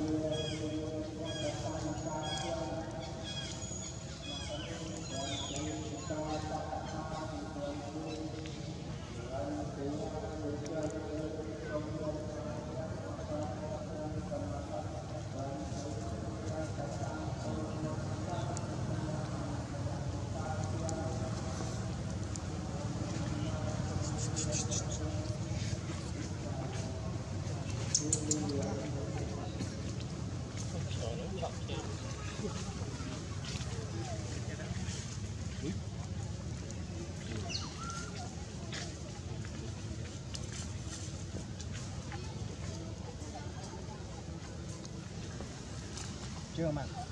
Yeah. เย慢ะ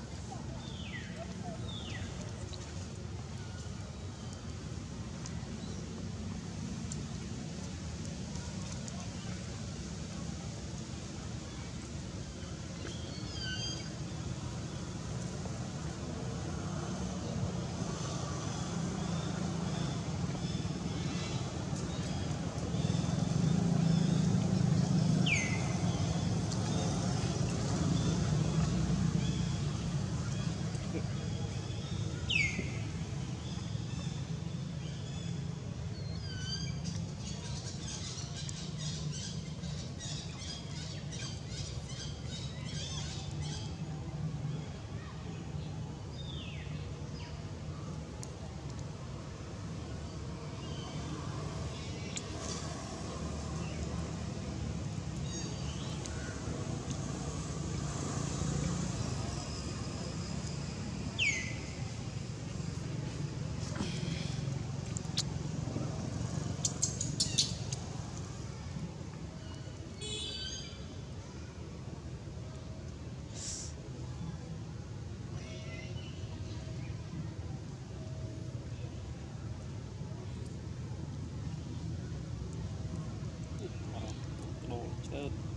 out.